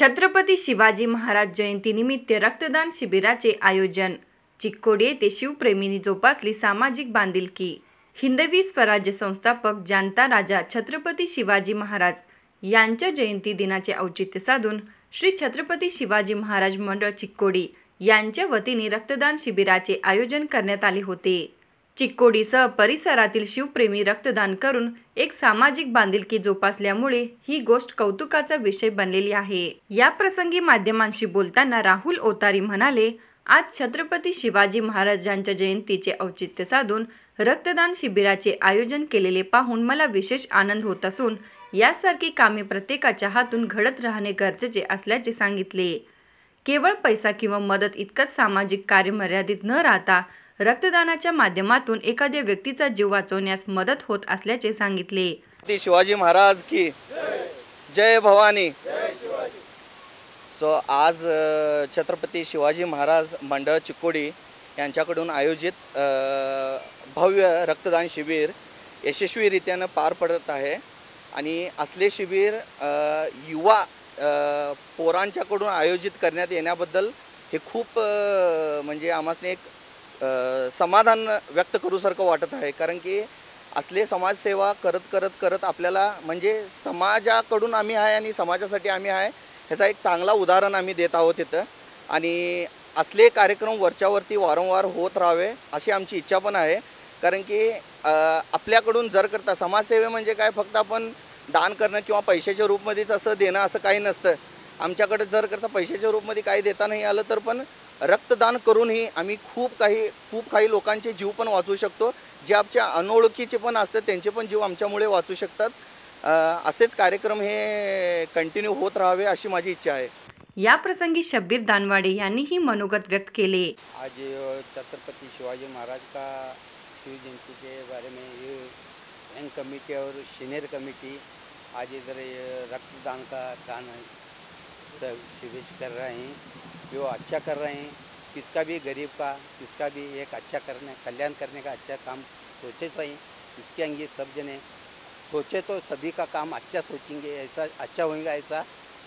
छत्रपती शिवाजी महाराज जयंतीनिमित्त रक्तदान शिबिराचे आयोजन. चिक्कोडी येथे शिवप्रेमींनी जोपासली सामाजिक बांधिलकी. हिंदवी स्वराज्य संस्थापक जाणता राजा छत्रपती शिवाजी महाराज यांच्या जयंती दिनाचे औचित्य साधून श्री छत्रपती शिवाजी महाराज मंडळ चिक्कोडी यांच्या वतीने रक्तदान शिबिराचे आयोजन करण्यात आले होते. चिक्कोडीसह परिसरातील शिवप्रेमी रक्तदान करून एक सामाजिक बांधिलकी जोपासल्यामुळे ही गोष्ट कौतुकाचा विषय बनलेली आहे. या प्रसंगी माध्यमांशी बोलताना राहुल ओतारी म्हणाले आज छत्रपती शिवाजी महाराजांच्या जयंतीचे औचित्य साधून रक्तदान शिबिराचे आयोजन केलेले पाहून मला विशेष आनंद होत असून यासारखी कामे प्रत्येकाच्या हातून घडत राहणे गरजेचे असल्याचे सांगितले. केवळ पैसा किंवा मदत इतकंच सामाजिक कार्य मर्यादित न राहता रक्तदानाच्या माध्यमातून एखाद्या व्यक्तीचा जीव वाचवण्यास मदत होत असल्याचे सांगितले. शिवाजी महाराज की जय भवानी. सो आज छत्रपती शिवाजी महाराज मंडळ चिकोडी यांच्याकडून आयोजित भव्य रक्तदान शिबिर यशस्वीरित्यानं पार पडत आहे. आणि असले शिबिर युवा पोरांच्याकडून आयोजित करण्यात येण्याबद्दल हे खूप म्हणजे आम्हासने एक समाधान व्यक्त करूसारखं वाटत आहे. कारण की असले समाजसेवा करत करत करत आपल्याला म्हणजे समाजाकडून आम्ही आहे आणि समाजासाठी आम्ही आहे ह्याचा एक चांगला उदाहरण आम्ही देत आहोत इथं. आणि असले कार्यक्रम वरच्यावरती वारंवार होत राहावे अशी आमची इच्छा पण आहे. कारण की आपल्याकडून जर करता समाजसेवे म्हणजे काय? फक्त आपण दान करणं किंवा पैशाच्या रूपमध्येच असं देणं असं काही नसतं. आमच्याकडे जर करता पैशाच्या रूपमध्ये काही देता नाही आलं तर पण रक्तदान करूनही आम्ही खूप काही खूप काही लोकांचे जीव पण वाचवू शकतो. जे आमच्या अनोळखीचे पण असतात त्यांचे पण जीव आमच्यामुळे वाचू शकतात. असेच कार्यक्रम हे कंटिन्यू होत राहावे अशी माझी इच्छा आहे. या प्रसंगी शब्बीर दानवाडे यांनीही मनोगत व्यक्त केले. आज छत्रपति शिवाजी महाराज का शिव जयंती के बारे में ये यंग कमेटी और सीनियर कमेटी आज इधर रक्तदान का दान शिविर कर रहे हैं. जो अच्छा कर रहे हैं किसका भी गरीब का किसका भी एक अच्छा करने कल्याण करने का अच्छा काम सोचे सही इसके अंगे सब जने सोचे तो सभी का काम अच्छा सोचेंगे ऐसा अच्छा होगा ऐसा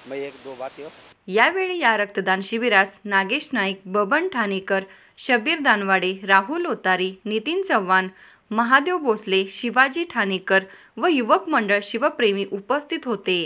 मैं एक दो बात हो यावेळी या रक्तदान शिबिरास नागेश नाईक बबन ठाणेकर शबीर दानवाडे राहुल ओतारी नितीन चव्हाण महादेव भोसले शिवाजी ठाणेकर व युवक मंडळ शिवप्रेमी उपस्थित होते.